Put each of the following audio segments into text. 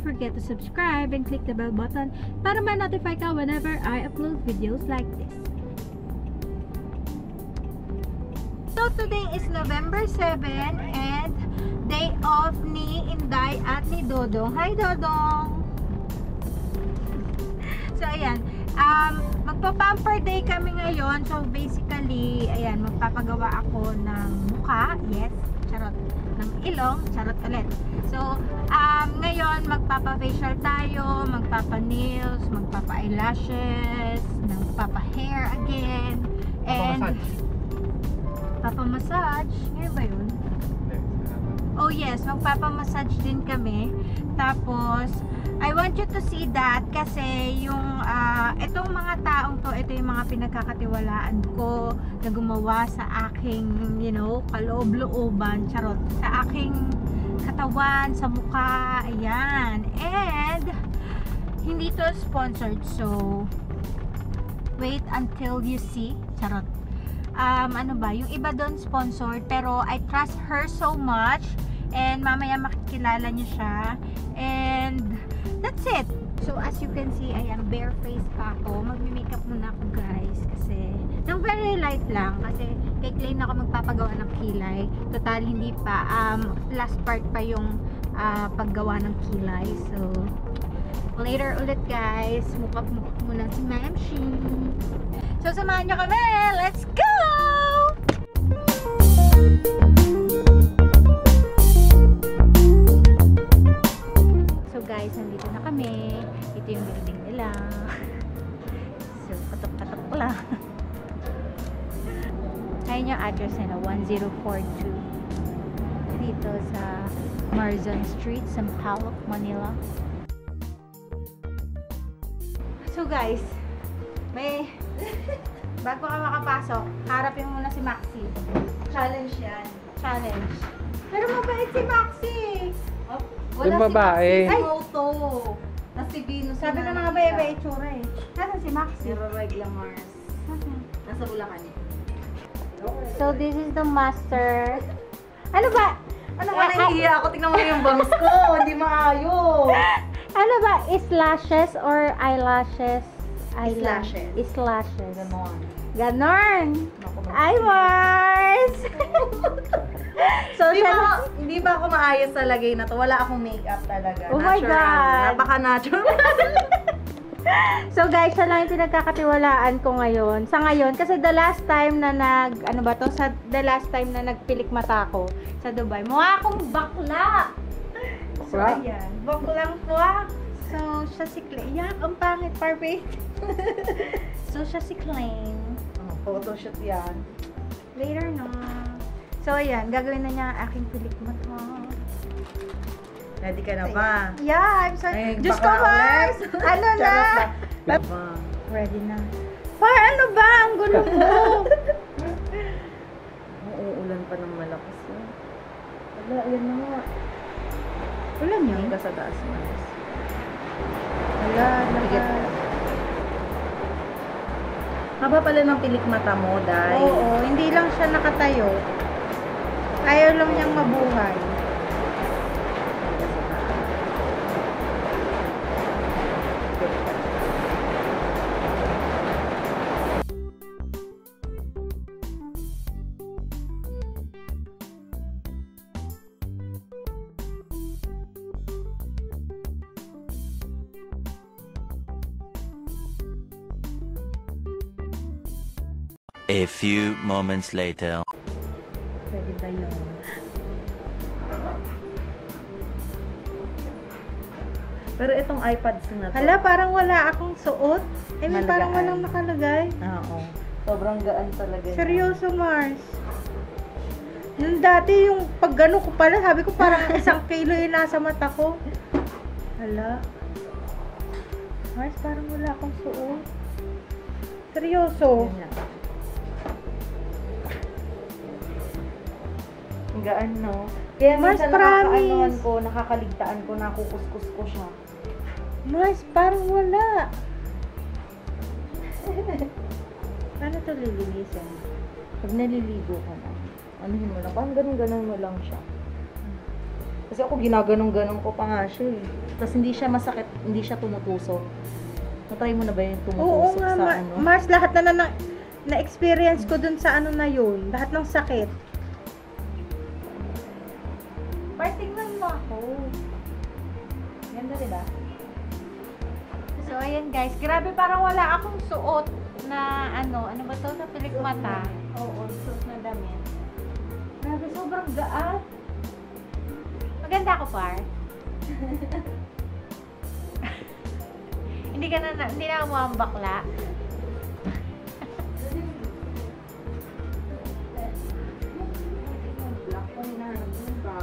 don't forget to subscribe and click the bell button para ma-notify ka whenever I upload videos like this. So today is November 7 and day off ni Inday at ni Dodong. Hi Dodong! So ayan, um, magpa-pamper day kami ngayon. So basically, ayan, magpapagawa ako ng mukha. Yes, charot. Ng ilong, charot ulit. So, um, ngayon, magpapa-facial tayo, magpapa-nails, magpapa-eyelashes, magpapa-hair again. And, papa-massage. Ngayon ba yun? Oh yes, magpapa-massage din kami. Tapos, I want you to see that kasi yung uh, itong mga taong to, ito yung mga pinagkakatiwalaan ko na gumawa sa aking, you know, kaloob-looban, charot, sa aking katawan, sa mukha, ayan. And, hindi to sponsored, so, wait until you see, charot. Um, ano ba, yung iba doon sponsored, pero I trust her so much, and mamaya makikilala niyo siya, and, that's it. So, as you can see, ayan, bare face pa ako. Magmi-makeup muna ako, guys. Kasi, nang very light lang. Kasi, kay Clay na ako magpapagawa ng kilay. Total, hindi pa. Um, last part pa yung uh, paggawa ng kilay. So, later ulit, guys. Mukap-mukap muna si Ma'am. So, samahan nyo kami! Let's go! Guys, nandito na kami. Ito yung building nila. So, katok-katok lang. Ayan yung address nila, 1042. Dito sa Marzon Street, Sampaloc, Manila. So guys, may bago ka makapasok, harapin mo muna si Maxi. Challenge yan. Challenge. Pero mabait si Maxi! Oh, Yung babae. Si Moto. Na si Venus. Sabi ko na nga ba iba itsura eh. Nasaan si Maxi? Si Roregla Mars. Nasaan? Nasa Bulacan eh. So this is the master. Ano ba? Ano ba nahihiya ako? Tingnan mo yung bangs ko. Hindi maayos. Ano ba? Is lashes or eyelashes? Eyelash- Islashes. Islashes. Ganon. Ganon. Ay, Mars! so, Hindi siya ba, hindi ba ako maayos sa lagay na to? Wala akong makeup talaga. Oh my Natural. God. Napaka-natural. So guys, siya lang yung pinagkakatiwalaan ko ngayon. Sa ngayon, kasi the last time na nag, ano ba to, sa the last time na nagpilik mata ko sa Dubai, mukha akong bakla! So, Bakla? ayan. Baklang ah. So, siya si Clay. Yak, ang pangit, perfect. so, siya si Clay. oh, photoshoot yan. Later na. So, ayan. Gagawin na niya ang aking pilik mata. Ready ka na ba? Yeah, I'm sorry. Ay, Diyos ko, Mars! Ano na? Ready na. Par, ano ba? Ang gulo mo. Uuulan pa ng malakas yun. Wala, yan na nga. Ulan yun? Hanggang sa taas malas. Wala, Higit. Haba pala ng pilik mata mo, Day. Oo, hindi lang siya nakatayo. Ayaw lang niyang mabuhay. A few moments later. Pero itong iPads na to. Hala, parang wala akong suot. I mean, parang Nalagaan. walang nakalagay. Oo. Sobrang gaan talaga. Seryoso, Mars. Nung dati, yung pag gano'n ko pala, sabi ko parang isang kilo yung nasa mata ko. Hala. Mars, parang wala akong suot. Seryoso. Gaan, no? Kaya Mars, minsan promise. nakakaanoan ko, nakakaligtaan ko, nakukuskus ko siya. Mars, parang wala. Paano to lilinisin? Pag naliligo ka na. anuhin mo lang. Parang ganun-ganun mo lang siya. Kasi ako ginaganon-ganon ko pa nga siya eh. Tapos hindi siya masakit, hindi siya tumutusok. Natry mo na ba yung tumutusok Oo nga, sa Ma- ano? Mars, lahat na, na na-experience ko dun sa ano na yun. Lahat ng sakit. Mars, tingnan mo ako. Ganda diba? Ayan guys. Grabe, parang wala akong suot na ano, ano ba to? Sa pilik mata. Oo, suot na damit. Grabe, sobrang gaan. Maganda ako, par. hindi ka na, na- hindi na ako mukhang bakla.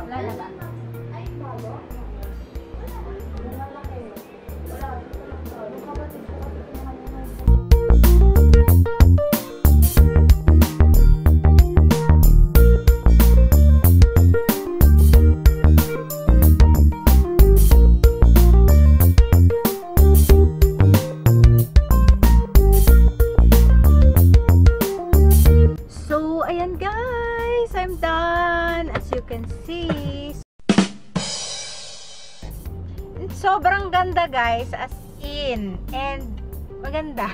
Wala And, maganda.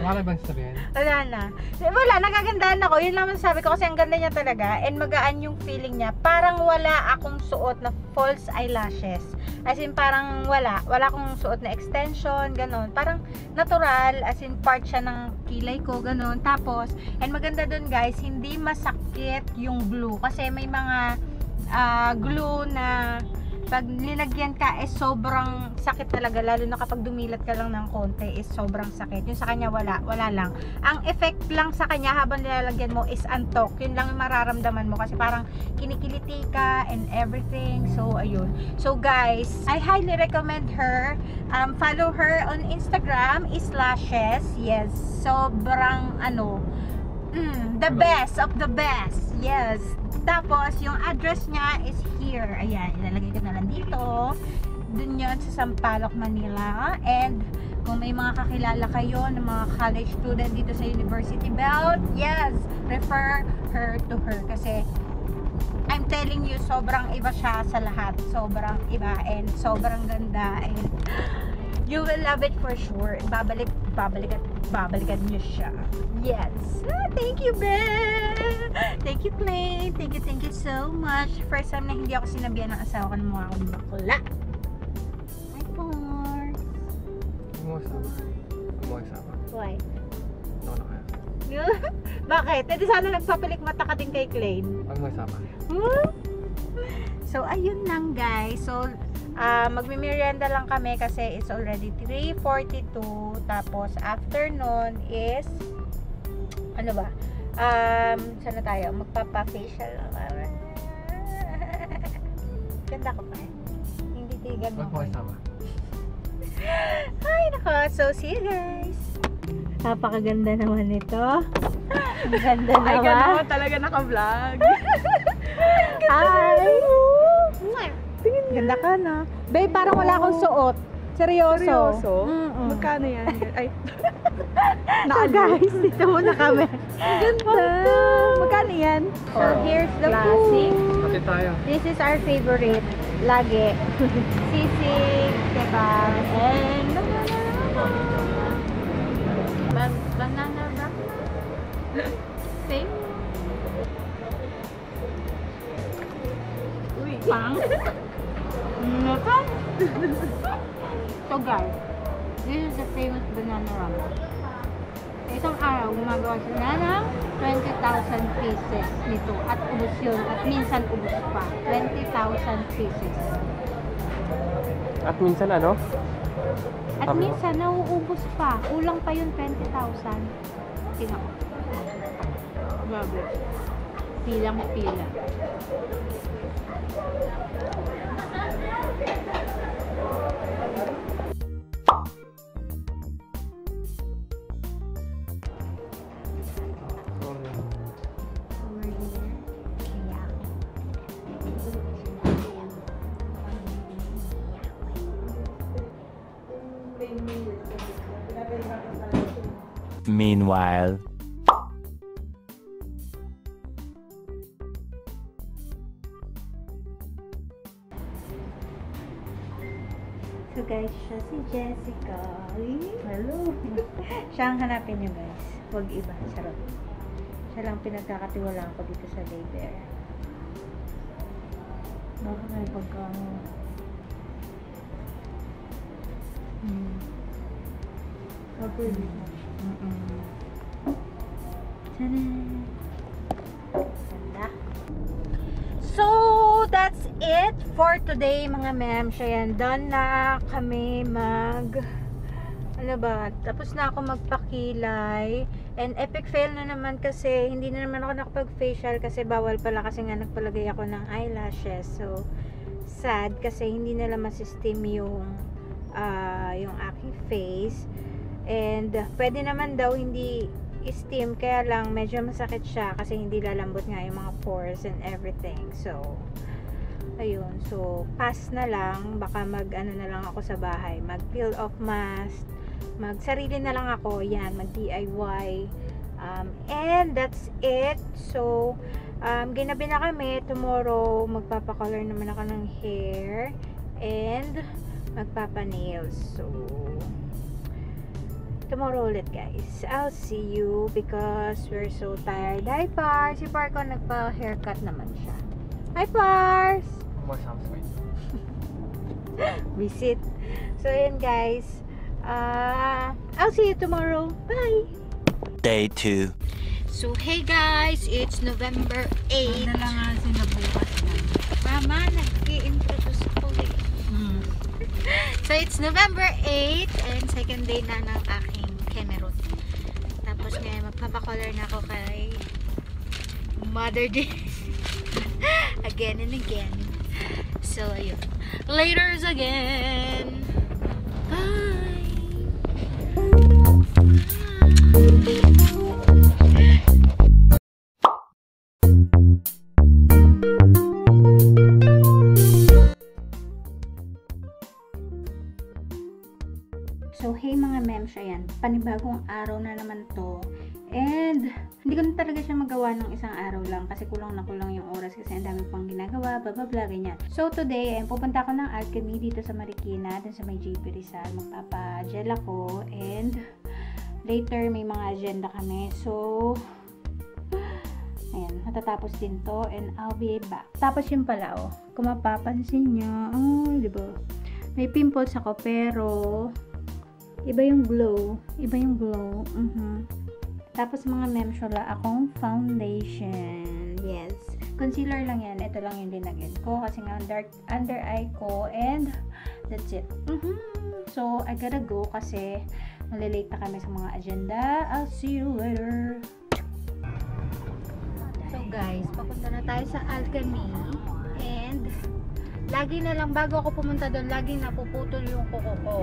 Wala bang sabihin? Wala na. Wala, nagagandahan ako. Yun lang sabi ko kasi ang ganda niya talaga. And magaan yung feeling niya. Parang wala akong suot na false eyelashes. As in, parang wala. Wala akong suot na extension, ganon. Parang natural, as in part siya ng kilay ko, ganon. Tapos, and maganda dun guys, hindi masakit yung glue. Kasi may mga ah, glue na pag nilagyan ka is sobrang sakit talaga. Lalo na kapag dumilat ka lang ng konti is sobrang sakit. Yung sa kanya wala, wala lang. Ang effect lang sa kanya habang nilalagyan mo is antok yun lang yung mararamdaman mo kasi parang kinikiliti ka and everything. So ayun. So guys I highly recommend her. Um, follow her on Instagram is lashes yes. Sobrang ano mm, the best of the best. Yes tapos yung address niya is here. Ayan ilalagay ko na lang dito. Dun yun sa Sampaloc, Manila. And kung may mga kakilala kayo ng mga college student dito sa University Belt yes, refer her to her. Kasi I'm telling you, sobrang iba siya sa lahat. Sobrang iba and sobrang ganda. And you will love it for sure. Babalik, babalik at babalikan niyo siya. Yes. Ah, thank you, Ben! Thank you, Clay. Thank you, thank you so much. First time na hindi ako sinabihan ng asawa ko na mukha akong bakla. Hi, Por. Kasama. Huwag mo kasama. Why? Ako na kaya. Bakit? Eh, di sana nagpapilik mata ka din kay Clay. Huwag mo kasama. Hmm? So, ayun lang guys. So, ah magmimerienda lang kami kasi it's already 3.42. Tapos, after nun is, ano ba? Um, saan na tayo? Magpapa-facial. Ganda ko pa eh. Hindi tigan mo mo. Ay, nako. So, see you guys. Napakaganda naman ito. Ang ganda Ay, naman. gano'n talaga naka-vlog. Hi! Ganda ka na. Babe, parang wala akong suot. Seryoso. Seryoso? Mm-mm. Magkano yan? Ay, So guys, dito muna kami. ganda. Magkano yan? So here's the Classic. food. Pati tayo. This is our favorite. Lagi. Sisig, kebab, and Ban- banana wrap. Same. Uy. Pang. To? So guys, this is the famous banana ram. Sa isang araw, gumagawa sila ng 20,000 pieces nito at ubos yun at minsan ubos pa. 20,000 pieces. At minsan ano? At Tama. minsan nauubos pa. Kulang pa yun 20,000. Tingnan ko. Grabe. pila. Meanwhile guys, siya si Jessica. Hello. Siya ang hanapin niyo guys. Huwag iba. Charot. Siya lang pinagkakatiwalaan ko dito sa Day Bear. Bakit may pagkano? Hmm. Ah, pwede mo. Mm-mm. For today mga ma'am. Yan. Done na kami mag... Ano ba? Tapos na ako magpakilay. And epic fail na naman kasi hindi na naman ako nakapag-facial kasi bawal pala kasi nga nagpalagay ako ng eyelashes. So, sad kasi hindi nila masistem yung ah, yung aking face. And uh, pwede naman daw hindi steam kaya lang medyo masakit siya kasi hindi lalambot nga yung mga pores and everything. So ayun. So pass na lang baka mag ano na lang ako sa bahay, mag peel off mask, mag sarili na lang ako, yan, mag DIY. Um, and that's it. So um, ginabi na kami tomorrow magpapacolor naman ako ng hair and magpapa-nails. So tomorrow ulit guys. I'll see you because we're so tired. Hi Pars! Si Parko nagpa-haircut naman siya. Hi Pars! More sounds sweet. Visit. So yun guys. Uh, I'll see you tomorrow. Bye! Day 2. So hey guys, it's November 8. na lang nga sinabukas yan. Mama, nag-i-introduce ako eh. Hmm. So, it's November 8 and second day na ng aking Kemerut. Tapos ngayon, magpapakolor na ako kay Mother Day. again and again. So, ayun. Laters again. Bye. Araw na naman to. And, hindi ko na talaga siya magawa ng isang araw lang kasi kulang na kulang yung oras kasi ang dami pang ginagawa, blah blah blah, ganyan. So, today, ayan, pupunta ako ng Alchemy dito sa Marikina, dun sa may JP Rizal, magpapa-gel ako, and later may mga agenda kami. So, ayan, matatapos din to, and I'll be back. Tapos yun pala, oh, kung mapapansin nyo, oh, di ba? May pimples ako, pero iba yung glow. Iba yung glow. Mhm. Tapos mga mems, wala akong foundation. Yes. Concealer lang yan. Ito lang yung linagyan ko. Kasi nga dark under eye ko. And that's it. Mhm. So, I gotta go kasi malilate na kami sa mga agenda. I'll see you later. So guys, papunta na tayo sa Alchemy. And lagi na lang bago ako pumunta doon, lagi napuputol yung kuko ko.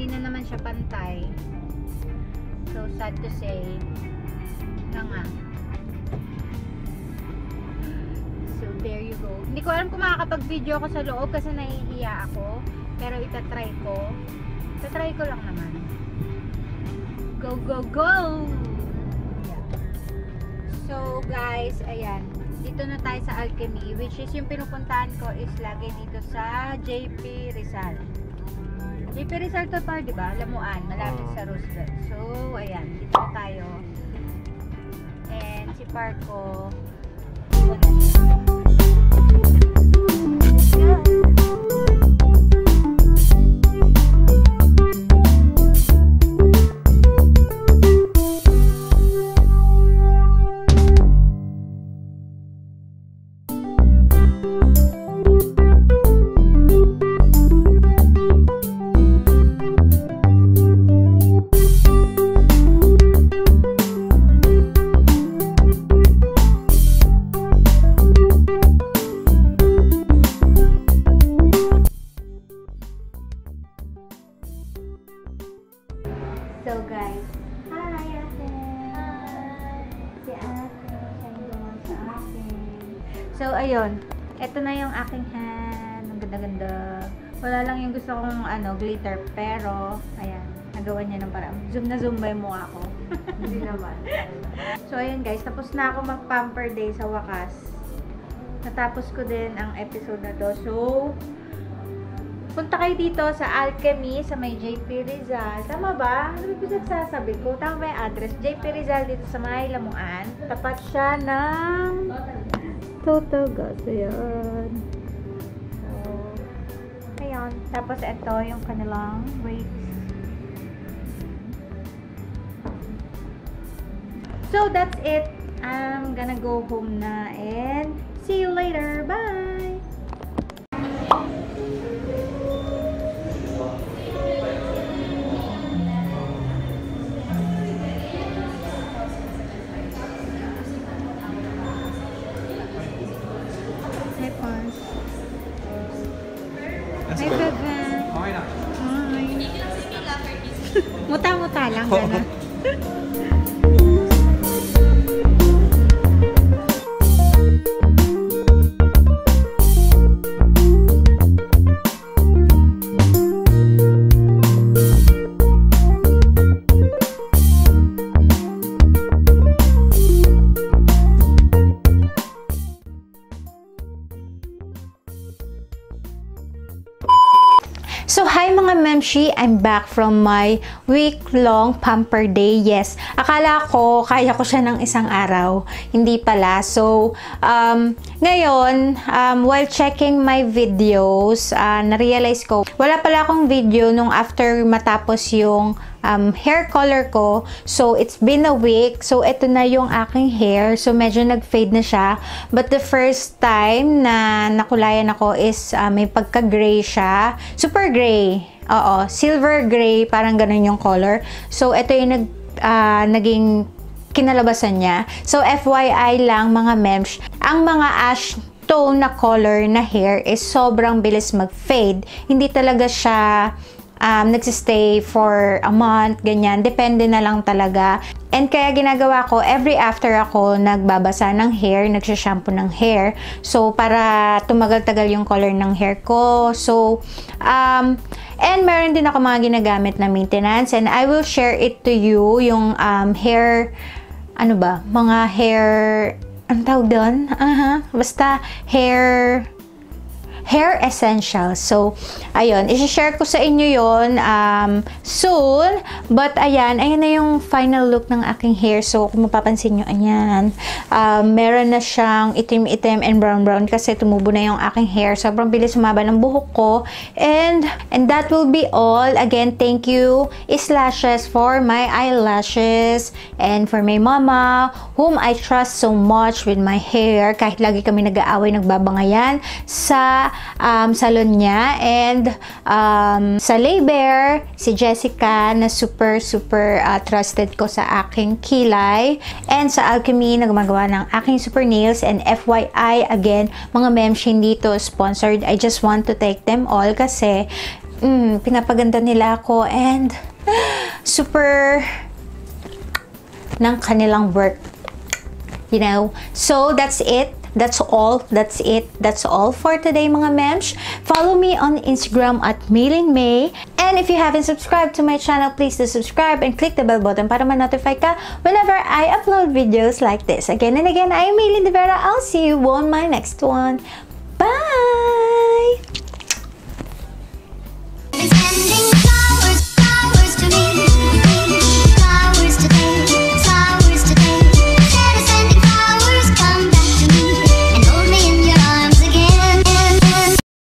Hindi na naman siya pantay. So, sad to say, na nga. So, there you go. Hindi ko alam kung makakapag-video ako sa loob kasi nahihiya ako. Pero itatry ko. Itatry ko lang naman. Go, go, go! So, guys, ayan. Dito na tayo sa Alchemy, which is yung pinupuntahan ko is lagi dito sa JP Rizal. JP Rizal to pa, di ba? Lamuan, malapit sa Roosevelt. So, ayan, dito na tayo. And si Parko, wala siya. So Wala lang yung gusto kong ano, glitter, pero ayan, nagawa niya ng parang. Zoom na zoom ba yung mukha ko? Hindi naman. So, ayun guys, tapos na ako mag-pamper day sa wakas. Natapos ko din ang episode na to. So, punta kayo dito sa Alchemy, sa may JP Rizal. Tama ba? Ano ba pinagsasabi ko? Tama ba yung address? JP Rizal dito sa may Lamuan. Tapat siya ng Total Gas. Ayan. Ayan. Tapos ito yung kanilang rates. So, that's it. I'm gonna go home na and see you later. Bye! Muta-muta lang, gano'n. I'm back from my week-long pamper day. Yes, akala ko kaya ko siya ng isang araw. Hindi pala. So, um, ngayon, um, while checking my videos, uh, na-realize ko, wala pala akong video nung after matapos yung um, hair color ko. So, it's been a week. So, ito na yung aking hair. So, medyo nag-fade na siya. But the first time na nakulayan ako is uh, may pagka-gray siya. Super gray. Oo. Silver gray. Parang ganun yung color. So, ito yung nag, uh, naging kinalabasan niya. So, FYI lang mga mems, ang mga ash tone na color na hair is sobrang bilis mag-fade. Hindi talaga siya um, nagsistay for a month, ganyan. Depende na lang talaga. And kaya ginagawa ko, every after ako nagbabasa ng hair, nagsashampoo ng hair. So, para tumagal-tagal yung color ng hair ko. So, um, and meron din ako mga ginagamit na maintenance. And I will share it to you, yung um, hair, ano ba, mga hair, ang tawag doon? Aha, basta hair, hair essentials. So, ayun, isi-share ko sa inyo yon um, soon. But, ayan, ayan na yung final look ng aking hair. So, kung mapapansin nyo, ayan, um, meron na siyang itim-itim and brown-brown kasi tumubo na yung aking hair. Sobrang bilis sumaba ng buhok ko. And, and that will be all. Again, thank you, Islashes, for my eyelashes and for my mama, whom I trust so much with my hair. Kahit lagi kami nag-aaway, nagbabangayan sa um, salon niya. And um, sa Laybear, si Jessica na super, super uh, trusted ko sa aking kilay. And sa Alchemy, na gumagawa ng aking super nails. And FYI, again, mga memshin dito sponsored. I just want to take them all kasi mm, pinapaganda nila ako and super ng kanilang work. You know? So, that's it. That's all. That's it. That's all for today, mga mems. Follow me on Instagram at Maylin May. And if you haven't subscribed to my channel, please do subscribe and click the bell button para ma-notify ka whenever I upload videos like this. Again and again, I am Maylin De Vera. I'll see you on my next one.